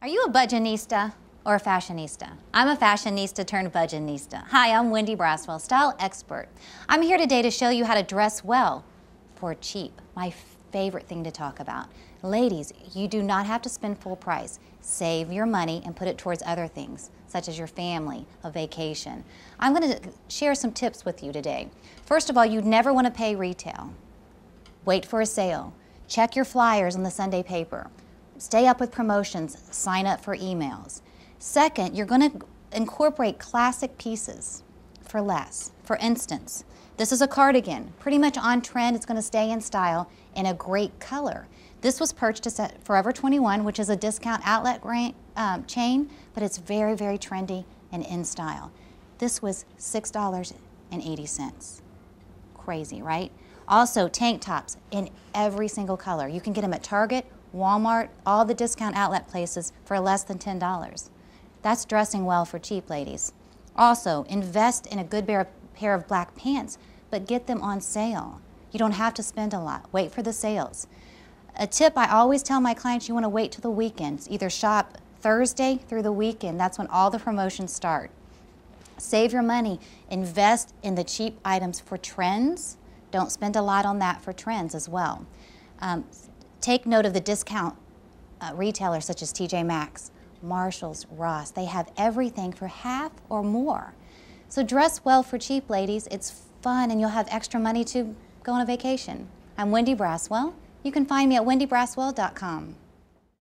Are you a budgetnista or a fashionista? I'm a fashionista turned budgetnista. Hi, I'm Wendi Braswell, style expert. I'm here today to show you how to dress well for cheap, my favorite thing to talk about. Ladies, you do not have to spend full price. Save your money and put it towards other things, such as your family, a vacation. I'm going to share some tips with you today. First of all, you never want to pay retail. Wait for a sale. Check your flyers on the Sunday paper. Stay up with promotions, sign up for emails. Second, you're going to incorporate classic pieces for less. For instance, this is a cardigan, pretty much on trend. It's going to stay in style in a great color. This was purchased at Forever 21, which is a discount outlet um, chain, but it's very, very trendy and in style. This was $6.80. Crazy, right? Also, tank tops in every single color. You can get them at Target Walmart, all the discount outlet places for less than $10. That's dressing well for cheap, ladies. Also, invest in a good pair of black pants, but get them on sale. You don't have to spend a lot. Wait for the sales. A tip I always tell my clients, you want to wait till the weekends. Either shop Thursday through the weekend. That's when all the promotions start. Save your money. Invest in the cheap items for trends. Don't spend a lot on that for trends as well. Um, Take note of the discount uh, retailers such as TJ Maxx, Marshalls, Ross. They have everything for half or more. So dress well for cheap, ladies. It's fun and you'll have extra money to go on a vacation. I'm Wendi Braswell. You can find me at wendibraswell.com.